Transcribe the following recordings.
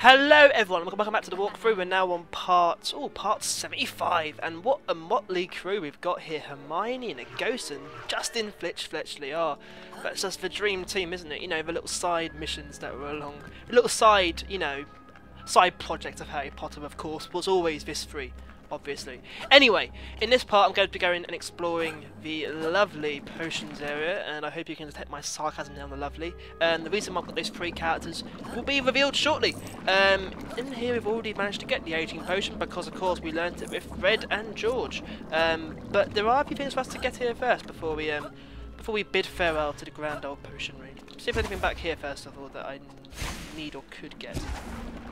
Hello everyone, welcome back to the walkthrough. We're now on part, oh, part 75, and what a motley crew we've got here. Hermione and a ghost and Justin Finch-Fletchley are. That's just the dream team, isn't it? You know, the little side missions that were along, the little side, you know, side project of Harry Potter, of course, was always this three obviously. Anyway, in this part I'm going to be going and exploring the lovely potions area, and I hope you can detect my sarcasm down the lovely. And the reason I've got those three characters will be revealed shortly. Um, in here we've already managed to get the aging potion, because of course we learnt it with Fred and George. Um, but there are a few things for us to get here first before we um, before we bid farewell to the grand old potion room. See if anything back here first of all that I need or could get.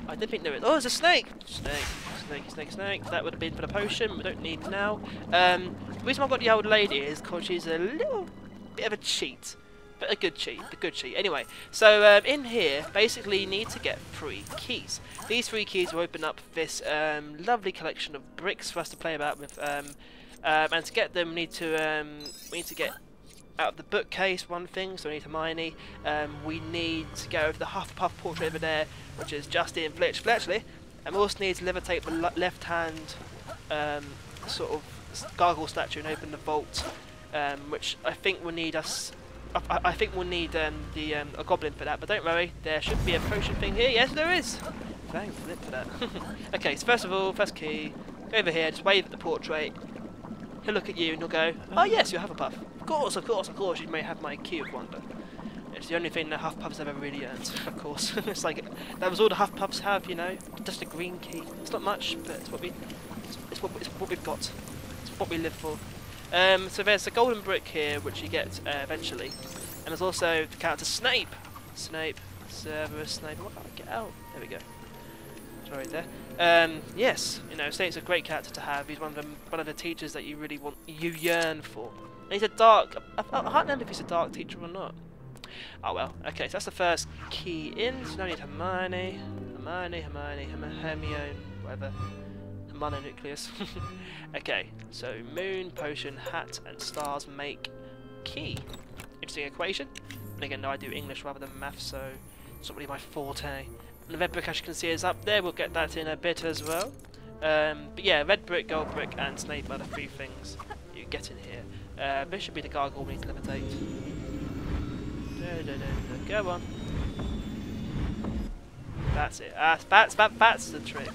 I didn't think there is. Oh, there's a snake! Snake, snake, snake, snake. That would have been for the potion. We don't need now. Um, the reason I've got the old lady is because she's a little bit of a cheat. But a good cheat, a good cheat. Anyway, so um, in here, basically you need to get three keys. These three keys will open up this um, lovely collection of bricks for us to play about with. Um, um and to get them, we need to um, we need to get out of the bookcase, one thing, so we need Hermione. Um, we need to go over the Hufflepuff portrait over there, which is Justin Finch-Fletchley. And we also need to levitate the left hand um, sort of gargoyle statue and open the vault, um, which I think will need us. I, I think we'll need um, the um, a goblin for that, but don't worry, there should be a potion thing here. Yes, there is. Thanks, Flip, for that. okay, so first of all, first key, go over here, just wave at the portrait. He'll look at you and he'll go, "Oh yes, you have a puff." Of course, of course, of course, you may have my key of wonder. It's the only thing the have ever really earned, of course. it's like, that was all the Huffpuffs have, you know? Just a green key. It's not much, but it's what, we, it's, what, it's what we've got. It's what we live for. Um, so there's a golden brick here, which you get uh, eventually. And there's also the character Snape. Snape, Severus Snape. Oh, get out. There we go. Sorry there. Um, yes, you know, Snape's a great character to have. He's one of the one of the teachers that you really want, you yearn for. And he's a dark. I, I can't remember if he's a dark teacher or not. Oh well. Okay, so that's the first key in. So now need Hermione, Hermione, Hermione, Hermione, whatever. Hermione nucleus. okay, so moon, potion, hat, and stars make key. Interesting equation. And again, no, I do English rather than math, so it's not really my forte. And the red brick, as you can see, is up there. We'll get that in a bit as well. Um, but yeah, red brick, gold brick, and Snape are the three things you get in here. Uh, this should be the gargoyle we need to levitate. Go on. That's it. That's, that's, that, that's the trick.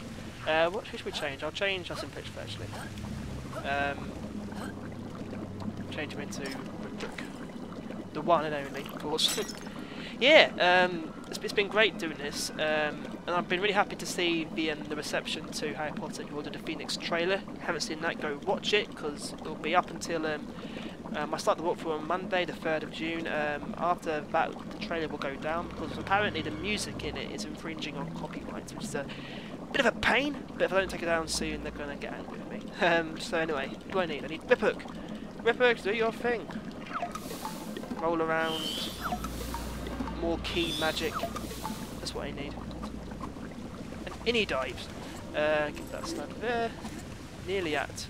Uh, what should we change? I'll change us in pitch actually. Um, change him into The one and only, of course. yeah, um, it's, it's been great doing this, um, and I've been really happy to see the um, the reception to Harry Potter and Order of the Phoenix trailer. Haven't seen that? Go watch it because it'll be up until um, um, I start the walkthrough on Monday, the 3rd of June. Um, after that, the trailer will go down because apparently the music in it is infringing on copyright, which is a bit of a pain. But if I don't take it down soon, they're going to get angry with me. Um, so anyway, what do I need? I need Griphook. Griphook, do your thing. Roll around more key magic. That's what I need. And any dives. Uh, get that stand there. Nearly at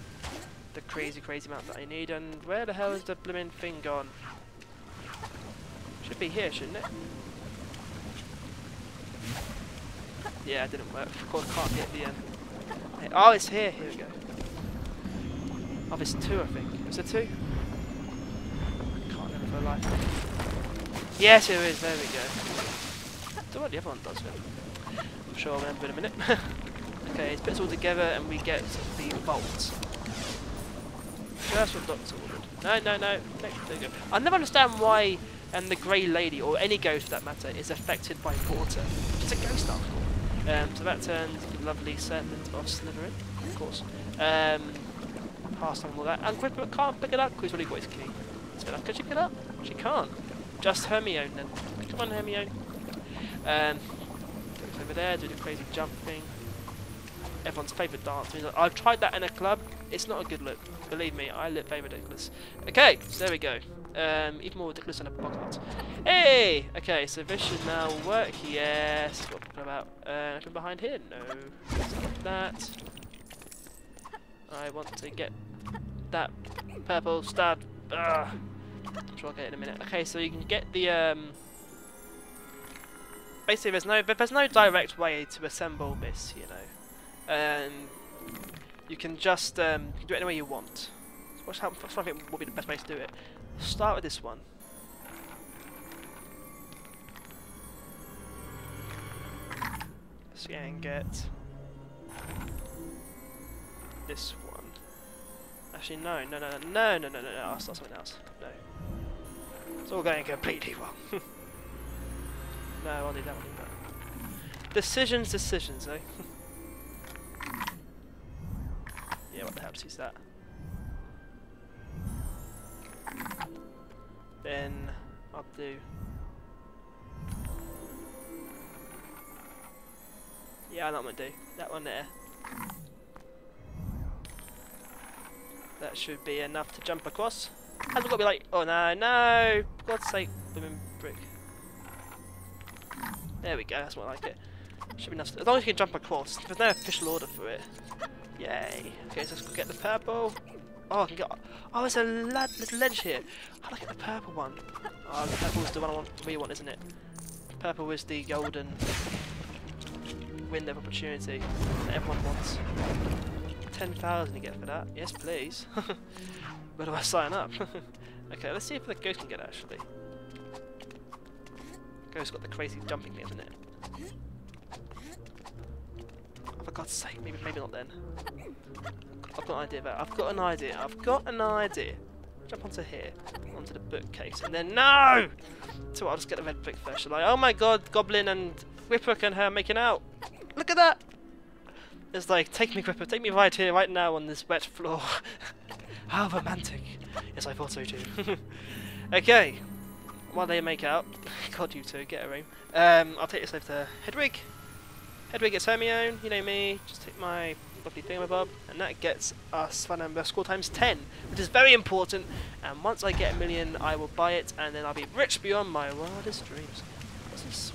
the crazy, crazy amount that I need. And where the hell is the blooming thing gone? Should be here, shouldn't it? Yeah, it didn't work. Of course, can't get the end. Um... Oh, it's here. Here we go. Oh, there's two, I think. Is there two? Can't remember for life. Yes, it is. There we go. I don't know what the other one does then. I'm sure I'll remember in a minute. okay, it puts all together and we get the vault. Doctor ordered. No, no, no. There you go. I never understand why and um, the Grey Lady, or any ghost for that matter, is affected by water. It's a ghost after all. Um, so that turns the lovely serpent of Slytherin, of course. Um, pass on all that. And Gripper can't pick it up because really got his key. So, can she pick it up? She can't. Just Hermione then. Come on, Hermione. Um, over there, do the crazy jump thing. Everyone's favourite dance. I've tried that in a club. It's not a good look. Believe me, I look very ridiculous. Okay, so there we go. Um, even more ridiculous than a box Hey! Okay, so this should now work. Yes. What about? Uh, anything behind here? No. that. I want to get that purple stab. I'm sure I'll get it in a minute. Okay, so you can get the, um... basically there's no but there's no direct way to assemble this, you know, and you can just um, you can do it any way you want. So what's how, what's I think would be the best way to do it. Start with this one. Let's and get this one. Actually, no, no, no, no, no, no, no, no. I'll start something else. No. It's all going completely wrong. no, I'll do that, I'll. Decisions, decisions, eh? what is that? Then I'll do Yeah, I know what do. That one there. That should be enough to jump across. Hasn't got to be like, oh no, no! For God's sake, blooming brick. There we go, that's more like it. Should be enough. As long as you can jump across. There's no official order for it. Yay. Okay, so let's go get the purple. Oh, I can get. Oh, there's a little ledge here. I get the purple one? Oh, the purple is the one I want, really want, isn't it? Purple is the golden window of opportunity that everyone wants. 10,000 you get for that. Yes, please. Where do I sign up? okay, let's see if the ghost can get it, actually. Ghost got the crazy jumping thing, isn't it? For God's sake, maybe maybe not then. I've got an idea about I've got an idea. I've got an idea. Jump onto here, onto the bookcase, and then no! So I'll just get the red brick first, I? Oh my god, Goblin and Whipper and her making out. Look at that! It's like, take me, Gripper, take me right here, right now on this wet floor. How romantic. Yes, I thought so too. okay. While they make out, God, you two, get a room. Um, I'll take this over to Hedwig. Hedwig gets Hermione, you know me, just take my lovely thingamabob, and that gets us number score times 10, which is very important, and once I get a million, I will buy it, and then I'll be rich beyond my wildest dreams. What's this?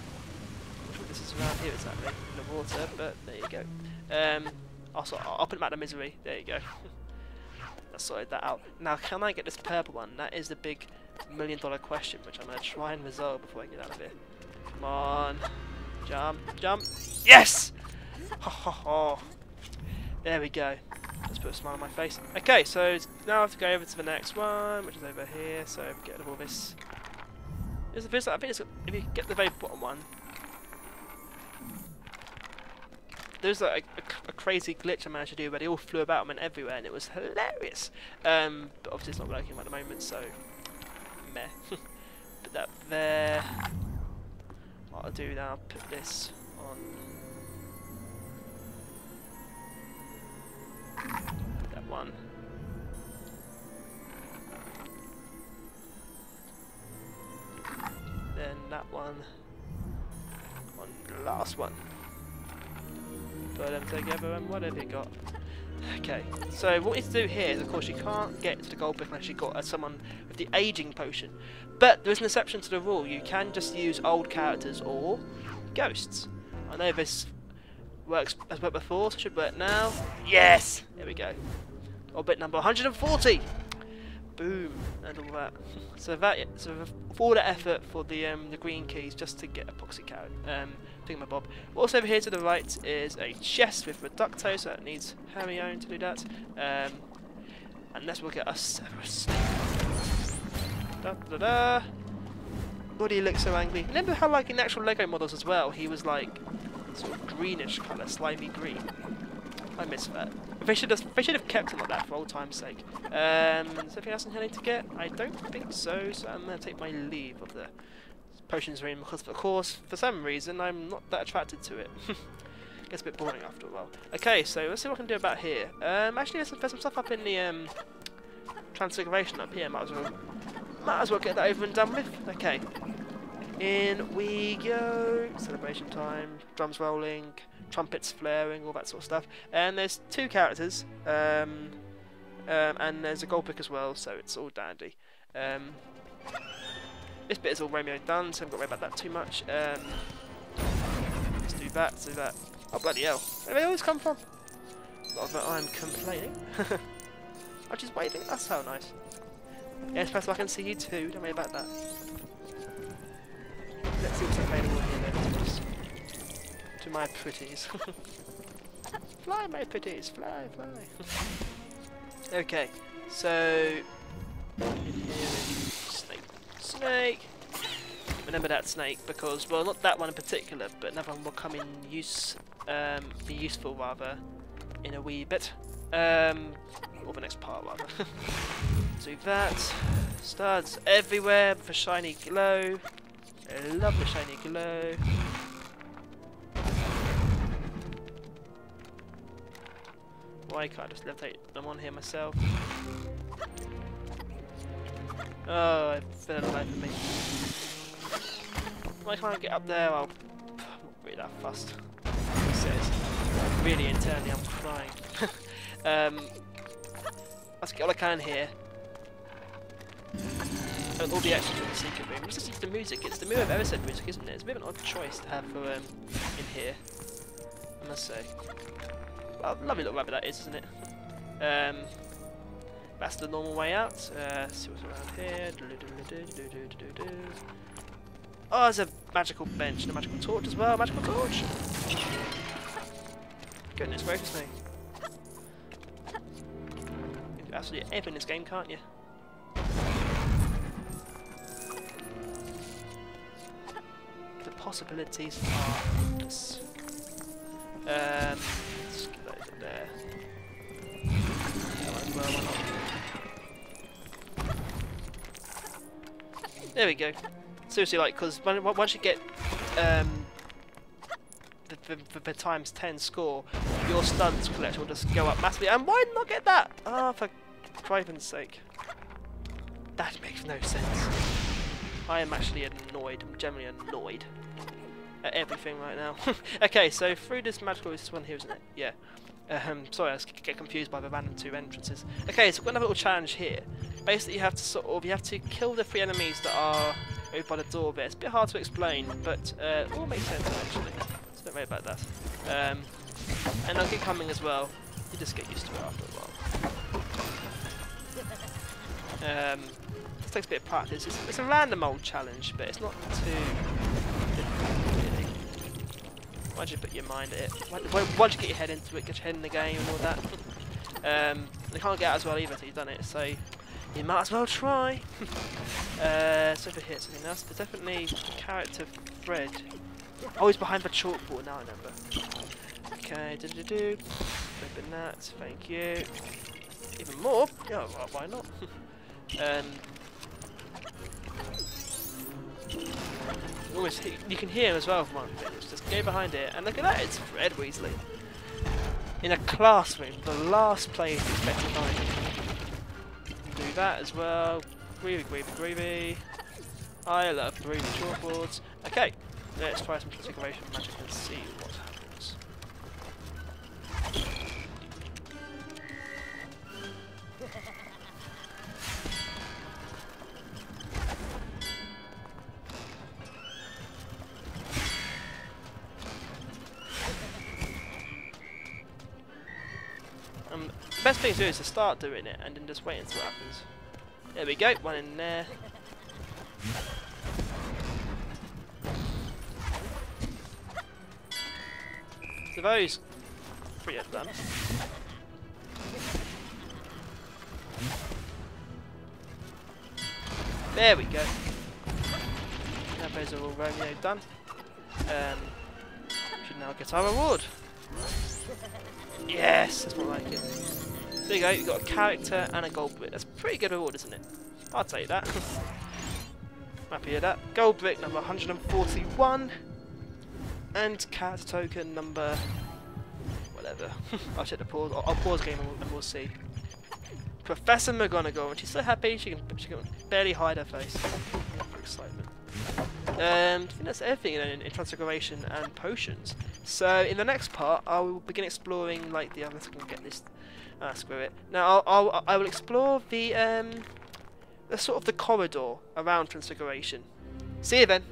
This is around here exactly, in the water, but there you go. Um, also, I'll put him out of misery. There you go. I sorted that out. Now, can I get this purple one? That is the big million dollar question, which I'm going to try and resolve before I get out of here. Come on. Jump, jump. Yes! Ho ho ho. There we go. Let's put a smile on my face. Okay, so now I have to go over to the next one, which is over here. So get rid of all this. Is the first, I think it's, if you get the very bottom one, there's a, a, a, crazy glitch I managed to do where they all flew about and went everywhere and it was hilarious. Um, but obviously it's not working at the moment, so meh. put that there. What I'll do now, put this on. That one. Then that one on the last one put them together and what have you got? Okay, so what we need to do here is of course you can't get to the gold brick unless you've got uh, someone with the aging potion. But there is an exception to the rule, you can just use old characters or ghosts. I know this works as worked before, so should work now. Yes! There we go. Orbit number 140! Boom, and all that. So that, so for all the effort for the um, the green keys just to get a proxy carrot. Um, thingamabob. Also over here to the right is a chest with Reducto, so that needs Hermione to do that. Um, and this will get us Severus. Da da da. Why do you look so angry? Remember how like in actual Lego models as well, he was like sort of greenish colour, slimy green. I miss that. They should have they should have kept him like that for old time's sake. Um, is anything else I need to get? I don't think so, so I'm gonna take my leave of the potions room because of course for some reason I'm not that attracted to it. Gets a bit boring after a while. Okay, so let's see what I can do about here. Um, actually there's some, there's some stuff up in the um, transfiguration up here. Might as well might as well get that over and done with. Okay. In we go. Celebration time. Drums rolling. Trumpets flaring. All that sort of stuff. And there's two characters. Um, um, and there's a gold pick as well, so it's all dandy. Um, this bit is all Romeo done, so I haven't got to worry about that too much. Um, let's do that, let's do that. Oh, bloody hell. Where do they always come from? Not that I'm complaining. I'm just waving. That's how nice. Yes, Professor, I can see you too. Don't worry about that. Let's see what's available here then. To my pretties. fly, my pretties, fly, fly. okay, so snake. Remember that snake because, well, not that one in particular, but another one will come in use, um, be useful rather, in a wee bit. Um, or the next part rather. Do that. Studs everywhere for shiny glow. I love the shiny glow. Why can't I just levitate them on here myself? Oh, I fell alive for me. Can't I get up there? I'll... Really that fast. It says. Really internally I'm crying. um, let's get all I can here. And all the extras in the secret room. Listen to the music. It's the Mirror of Erised music, isn't it? It's a bit of an odd choice to have for um, in here. I must say. Well, lovely little rabbit that is, isn't it? Um, that's the normal way out. Uh, see what's around here. Oh, there's a magical bench and a magical torch as well. Magical torch. Goodness gracious me. You can absolutely anything in this game, can't you? The possibilities are endless. Um, There we go. Seriously, like, because once you get um, the, the, the, times 10 score, your studs collection will just go up massively. And why not get that? Ah, oh, for Craven's sake. That makes no sense. I am actually annoyed. I'm generally annoyed at everything right now. okay, so through this magical, this one here, isn't it? Yeah. Um, sorry, I get confused by the random two entrances. Okay, so we've got another little challenge here. Basically, you have to sort of, you have to kill the three enemies that are over by the door there. It's a bit hard to explain, but uh, it all makes sense actually. So don't worry about that. Um, and they'll keep coming as well. You just get used to it after a while. Um, this takes a bit of practice. It's, it's a random old challenge, but it's not too really. Once you put your mind at it, once you get your head into it, get your head in the game and all that. Um, they can't get out as well either until you've done it, so you might as well try. uh, so over here, something else. There's definitely character Fred. Oh, he's behind the chalkboard now. I remember. Okay, do do do. Open that. Thank you. Even more? Yeah, well, why not? um. Always, you can hear him as well from one. Just go behind it, and look at that. It's Fred Weasley in a classroom, the last place expected by that as well. Greedy, greedy, greedy. I love groovy chalkboards. Okay, let's try some configuration magic and see what happens. Um, best thing to do is to start doing it and then just wait until it happens. There we go, one in there. So those three are done. There we go. Now those are all Romeo done. Um, should now get our reward. Yes, that's more like it. There you go, you've got a character and a gold brick. That's pretty good reward, isn't it? I'll take that. Happy with that. Gold brick number 141. And character token number... whatever. I'll check the pause. I'll, I'll pause game and we'll, and we'll, see. Professor McGonagall, and she's so happy she can, she can barely hide her face. excitement. Um, I think that's everything in, in Transfiguration and Potions. So in the next part, I will begin exploring like the can get this. Ah, screw it. Now I'll, I'll I will explore the um the sort of the corridor around Transfiguration. See you then.